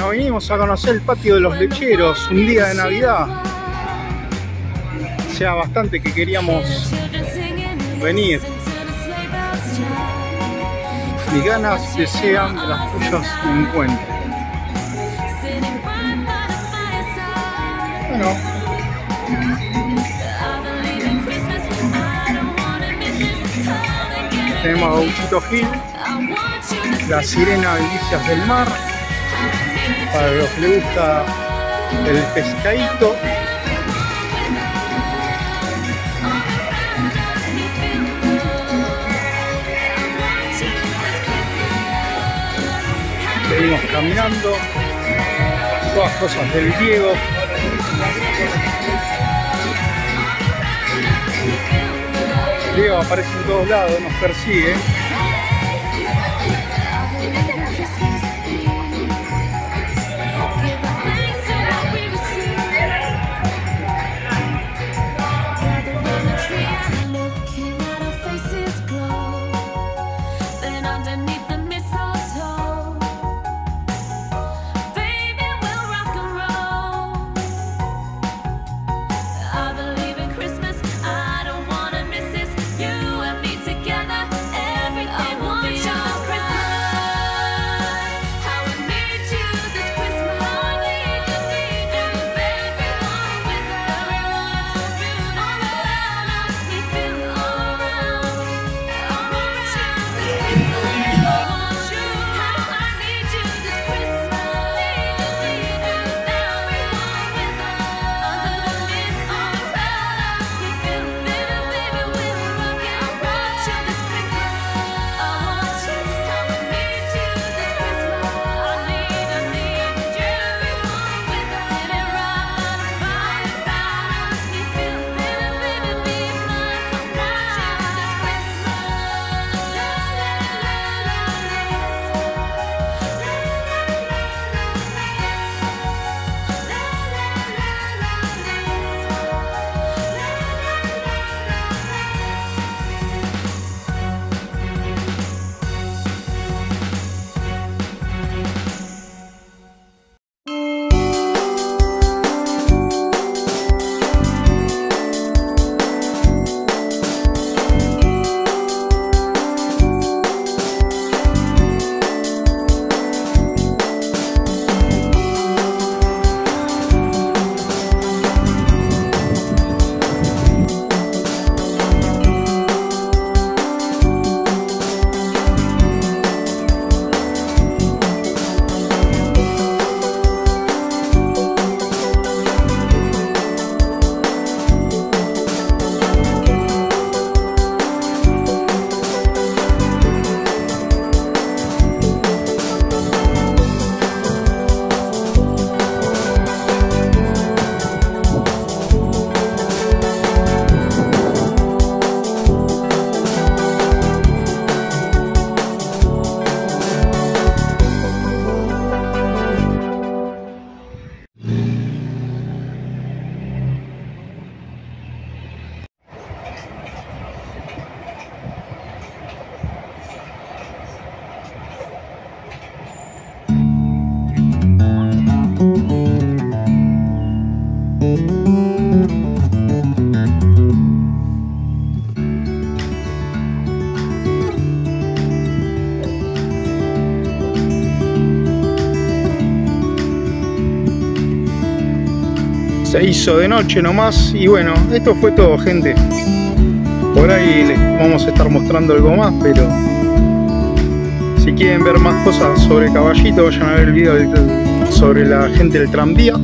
Bueno, vinimos a conocer el patio de los lecheros un día de Navidad. O sea, bastante que queríamos venir. Mis ganas desean que las tuyas me encuentren. Bueno. Tenemos a Gauchito Gil, la sirena Delicias del Mar, para los que les gusta el pescadito. Seguimos caminando, todas cosas del Diego. Diego aparece en todos lados, nos persigue. Hizo de noche nomás y bueno, esto fue todo gente. Por ahí les vamos a estar mostrando algo más, pero si quieren ver más cosas sobre Caballito, vayan a ver el video sobre la gente del tranvía.